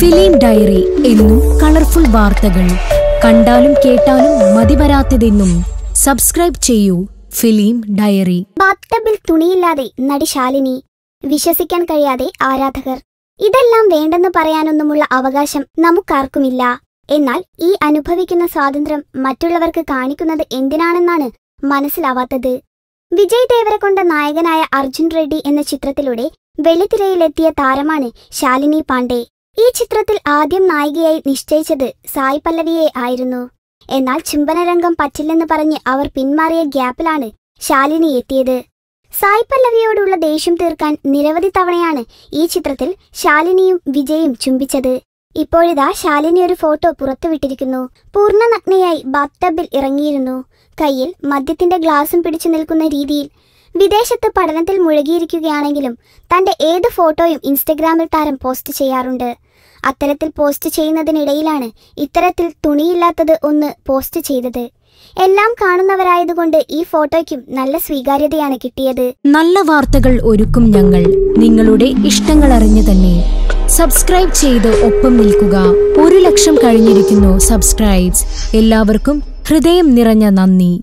Film diary എന്നും colourful വാർത്തകൾ. കണ്ടാലും കേട്ടാലും മതിവരാത്തതെന്നും സബ്സ്ക്രൈബ് ചെയ്യൂ ഫിലിം ഡയറി. ബാത്ടബിൽ തുണിയില്ലാതെ നടി ശാലിനി വിശ്വസിക്കാൻ കഴിയാതെ ആരാധകർ. ഇതെല്ലാം വേണ്ടെന്ന് പറയാനൊന്നുമുള്ള അവകാശം നമുക്കാർക്കുമില്ല. എന്നാൽ ഈ അനുഭവിക്കുന്ന സ്വാതന്ത്ര്യം മറ്റുള്ളവർക്ക് കാണിക്കുന്നത് എന്തിനാണെന്നാണ് മനസ്സിലാവാത്തത്. വിജയ് ദേവരകൊണ്ട നായകനായ അർജുൻ റെഡ്ഡി എന്ന ചിത്രത്തിലൂടെ വെള്ളിത്തിരയിലെത്തിയ താരമാണ് ശാലിനി പാണ്ഡെ. ഈ ചിത്രത്തിൽ ആദ്യം നായികയായി നിശ്ചയിച്ചത് സായ് പല്ലവിയെ ആയിരുന്നു. എന്നാൽ ചുംബനരംഗം പറ്റില്ലെന്ന് പറഞ്ഞ് അവർ പിന്മാറിയ ഗ്യാപ്പിലാണ് ശാലിനി എത്തിയത്. സായ് പല്ലവിയോടുള്ള ദേഷ്യം തീർക്കാൻ നിരവധി തവണയാണ് ഈ ചിത്രത്തിൽ ശാലിനിയും വിജയും ചുംബിച്ചത്. ഇപ്പോഴിതാ ശാലിനി ഒരു ഫോട്ടോ പുറത്തുവിട്ടിരിക്കുന്നു. പൂർണ നഗ്നയായി ബാത്ടബിൽ ഇറങ്ങിയിരുന്നു. കയ്യിൽ മദ്യത്തിന്റെ ഗ്ലാസും പിടിച്ചു നിൽക്കുന്ന രീതിയിൽ വിദേശത്ത് പഠനത്തിൽ മുഴുകിയിരിക്കുകയാണെങ്കിലും തന്റെ ഏത് ഫോട്ടോയും ഇൻസ്റ്റഗ്രാമിൽ താരം പോസ്റ്റ് ചെയ്യാറുണ്ട്. അത്തരത്തിൽ പോസ്റ്റ് ചെയ്യുന്നതിനിടയിലാണ് ഇത്തരത്തിൽ തുണിയില്ലാത്തത് ഒന്ന് പോസ്റ്റ് ചെയ്തത്. എല്ലാം കാണുന്നവരായതുകൊണ്ട് ഈ ഫോട്ടോയ്ക്കും നല്ല സ്വീകാര്യതയാണ് കിട്ടിയത്. നല്ല വാർത്തകൾ ഒരുക്കും ഞങ്ങൾ. നിങ്ങളുടെ ഇഷ്ടങ്ങൾ അറിഞ്ഞു തന്നെ. സബ്സ്ക്രൈബ് ചെയ്ത് ഒപ്പം നിൽക്കുക. ഒരു ലക്ഷം കഴിഞ്ഞിരിക്കുന്നു സബ്സ്ക്രൈബ്സ്. എല്ലാവർക്കും ഹൃദയം നിറഞ്ഞ നന്ദി.